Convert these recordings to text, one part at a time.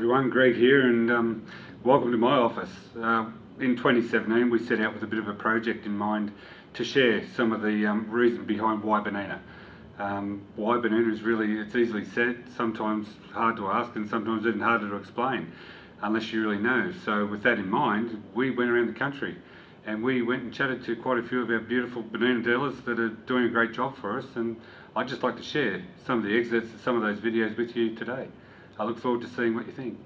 everyone, Greg here, and um, welcome to my office. Uh, in 2017, we set out with a bit of a project in mind to share some of the um, reason behind why Bernina. Um, why Bernina is really, it's easily said, sometimes hard to ask, and sometimes even harder to explain, unless you really know. So, with that in mind, we went around the country and we went and chatted to quite a few of our beautiful Bernina dealers that are doing a great job for us. And I'd just like to share some of the excerpts of some of those videos with you today. I look forward to seeing what you think.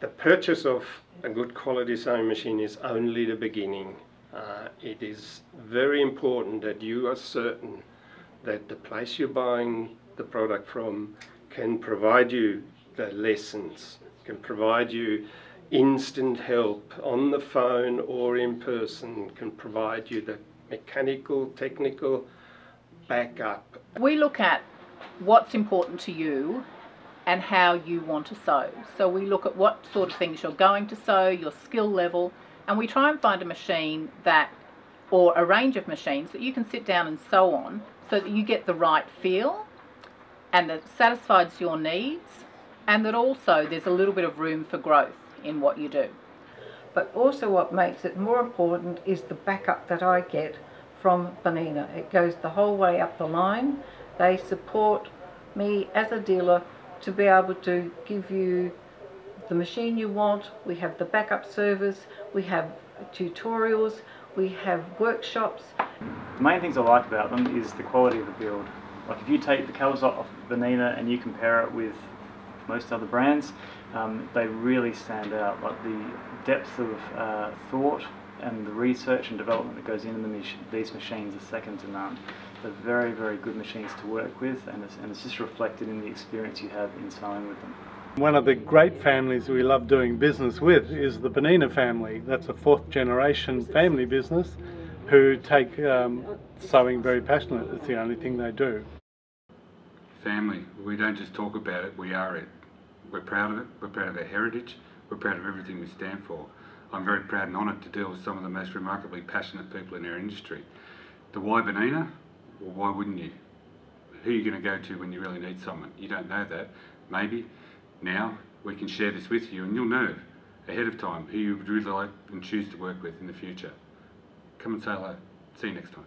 The purchase of a good quality sewing machine is only the beginning. Uh, it is very important that you are certain that the place you're buying the product from can provide you the lessons, can provide you instant help on the phone or in person, can provide you the mechanical, technical backup. We look at what's important to you and how you want to sew. So we look at what sort of things you're going to sew, your skill level, and we try and find a machine that, or a range of machines that you can sit down and sew on so that you get the right feel and that satisfies your needs and that also there's a little bit of room for growth in what you do. But also what makes it more important is the backup that I get from Bernina. It goes the whole way up the line. They support me as a dealer to be able to give you the machine you want. We have the backup service, we have tutorials, we have workshops. The main things I like about them is the quality of the build. Like if you take the colours off Bernina and you compare it with most other brands, um, they really stand out. Like the depth of uh, thought and the research and development that goes into the mach these machines is second to none. They're very, very good machines to work with, and it's, and it's just reflected in the experience you have in sewing with them. One of the great families we love doing business with is the Bernina family. That's a fourth generation family business who take um, sewing very passionate. It's the only thing they do. Family, we don't just talk about it, we are it. We're proud of it, we're proud of our heritage, we're proud of everything we stand for. I'm very proud and honoured to deal with some of the most remarkably passionate people in our industry. The why Bernina? Well, why wouldn't you? Who are you going to go to when you really need someone? You don't know that. Maybe now we can share this with you and you'll know ahead of time who you would really like and choose to work with in the future. Come and say hello. See you next time.